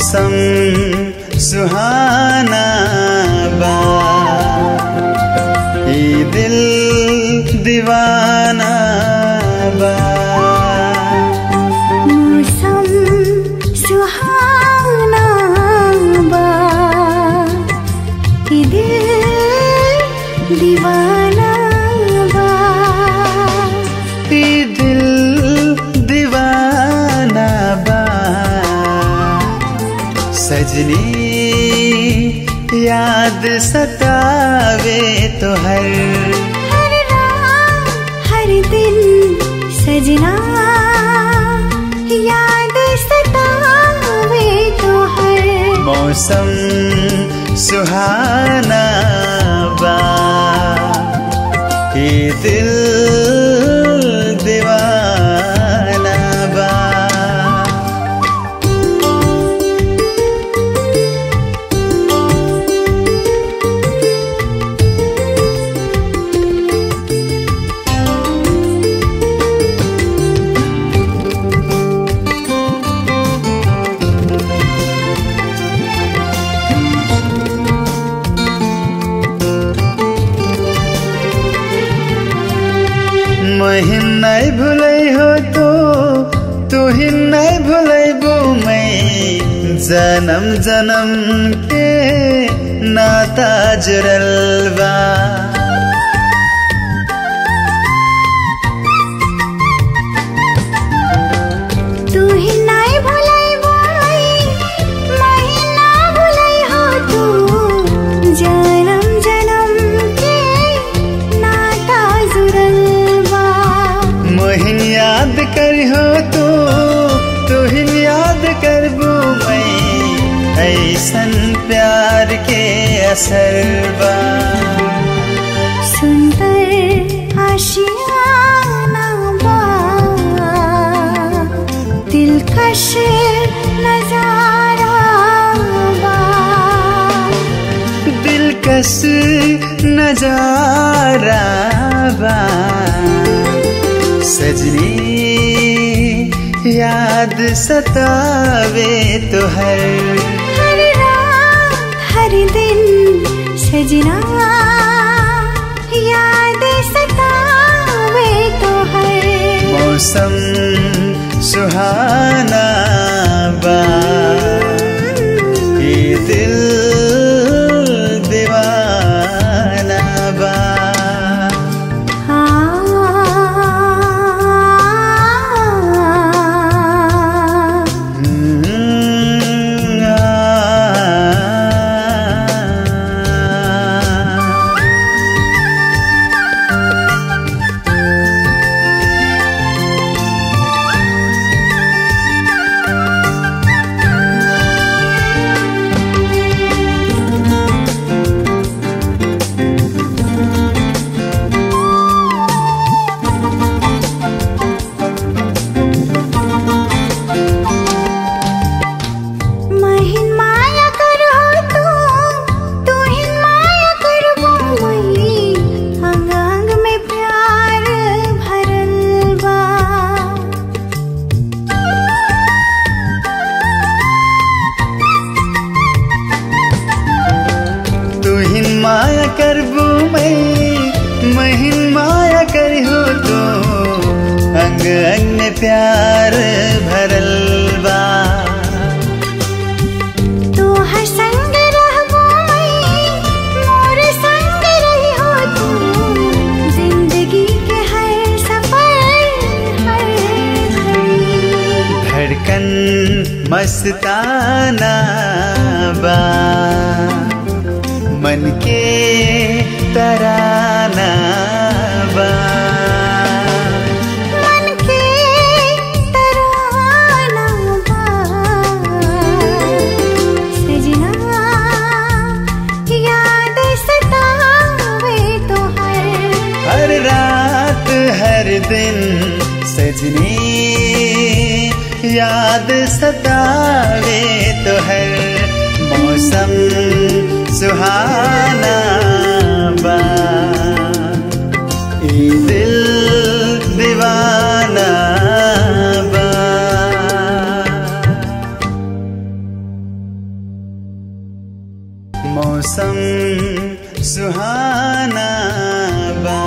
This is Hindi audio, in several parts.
मौसम सुहाना बा ई दिल दीवाना बा मौसम सजनी याद सतावे तो हर। हर रात हर दिन सजना याद सतावे तो हर। मौसम सुहाना बा ये दिल महिन नहीं भुलै हो तो तू ही नहीं भुलैबो मैं जन्म जन्म के करबू मैं ऐसन प्यार के असर बा। सुंदर आशियाना बा। दिलकश नज़ारा बा। दिलकश नज़ारा बा। सजनी याद सतावे तो हर हर रात हर दिन सजना। याद सतावे तो हर। मौसम सुहाना बा। करबू मैं महिन माया करी हो तो। अंग अंग में प्यार भरल बा तू हर संग रहबो मई मोर संग रही हो तू। ज़िंदगी के हर सफ़र हर घड़ी। धड़कन मस्ताना बा। तराना बा। मन के तराना बा। सजना याद सतावे तो हर। हर सुहाना ये दिल दीवाना मौसम सुहाना बा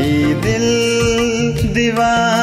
ये दिल दीवाना